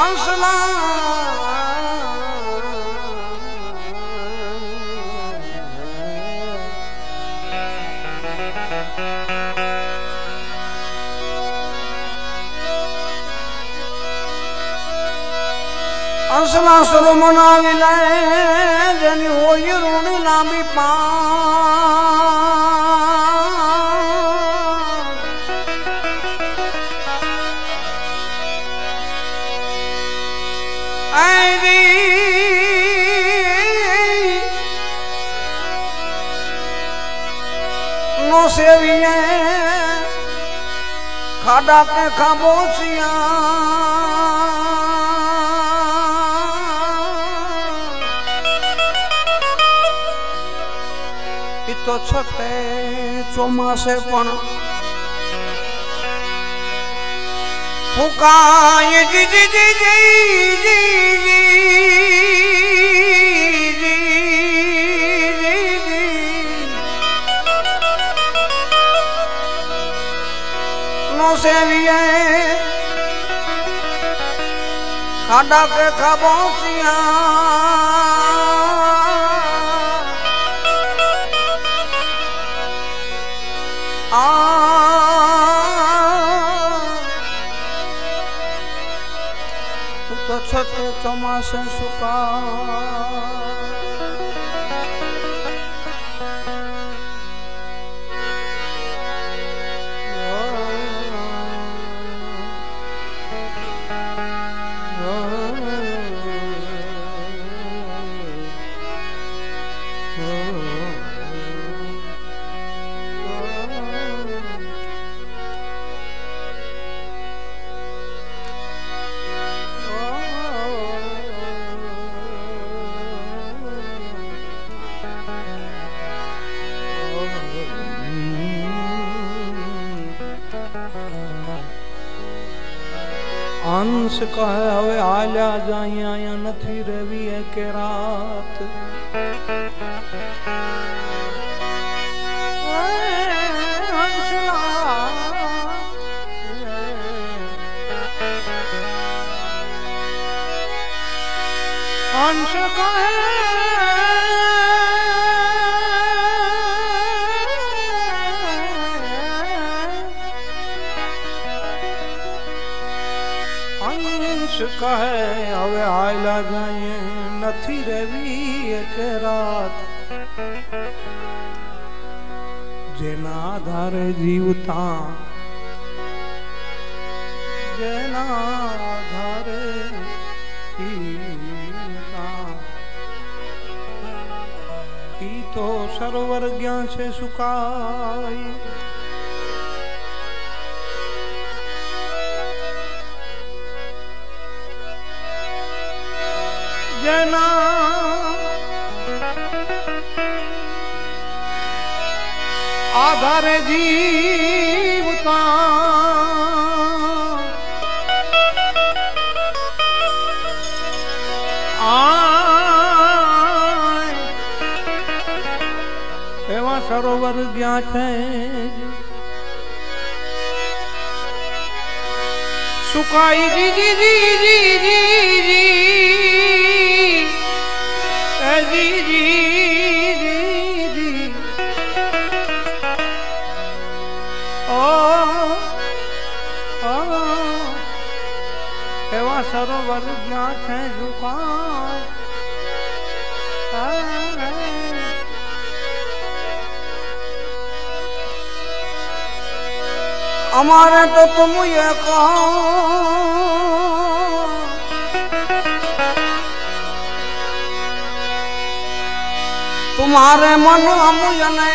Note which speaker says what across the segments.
Speaker 1: અંસલા સરો મનાવી લે જેની હોય ઋણ લાંબી પા નો સેવીએ ખાડા કે ખાબોચિયા તો છતે ચોમાસે પણ ફૂકાય જી જી જી જી જી સેવીએ ખાડા કે તો છતે ચોમાસે સુકા कहे हवे आल्या जाई आया नथी रेवी है के रात આયલા નથી રેવી એક રાત. જેના આધારે જીવતા, જેના આધારે તો સરોવર જ્ઞાન છે સુકાય જેના આધારે જીવતા. એવા સરોવર ગયા છે. સુકાઈ જી જી જી જી જી એવા સરોવર જ્યાં છે સુકાય અમારે તો ये કહો. તુમારે મન અમુયને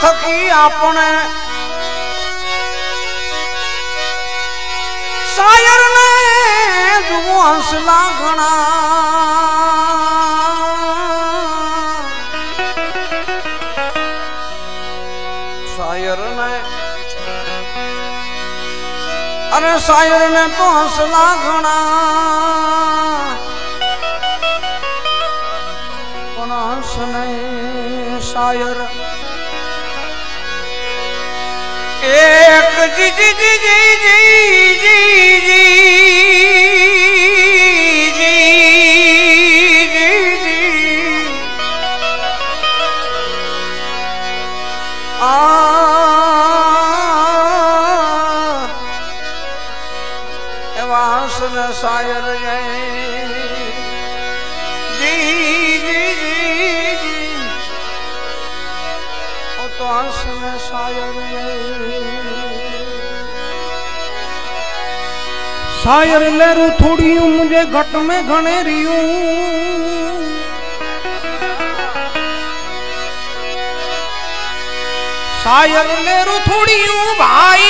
Speaker 1: થકી આપણે. સાયર લાગણા. શાયર ને અરે શાયર ને તો હસ લાગણા. પણ હસ ને એક જી જી જી જી જી.
Speaker 2: शायर लहरू थोड़ियूं मुंहिंजे घट में घणे रियूं शायर लहरू थोड़ियूं भाई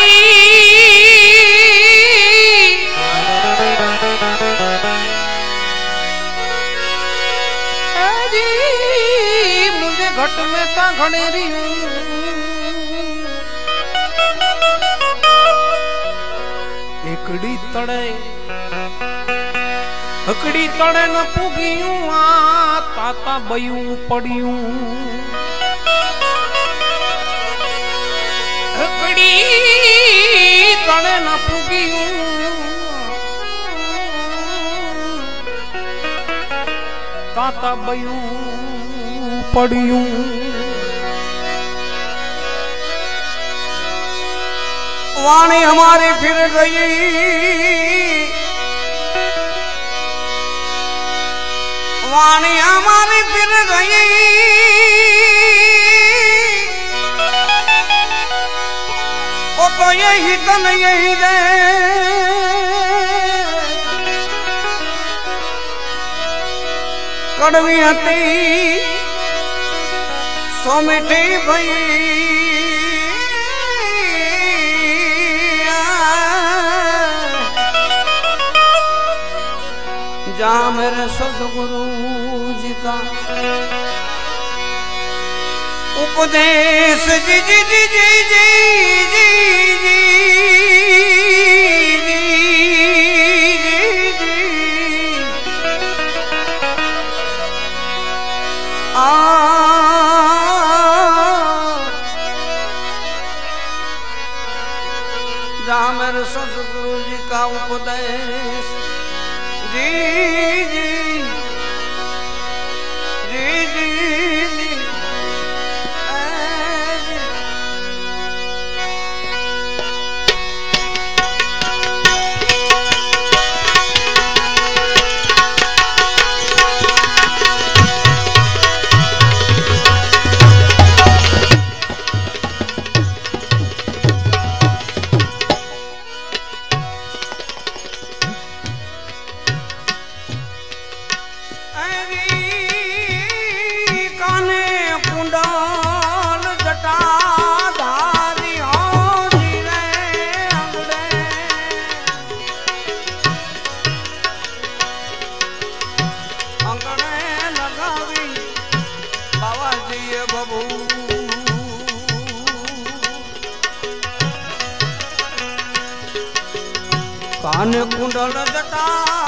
Speaker 2: मुंहिंजे घट में त घणे रियूं તળે. હકડી તળે ન પૂગ્યું આ તાતા બયું પડ્યું. હકડી તળે ન પૂગ્યું. તાતા બયું પડ્યું.
Speaker 1: वाणी हमारी फिर गई वाणी हमारी फिर गई ओ तो यही तन यही रे કડવી હતી સો મીઠી भई जा मेरे सदगुरु जी का उपदेश जी जी जी जी जी जी કાન કુંડળ જટા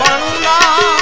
Speaker 2: બણુલા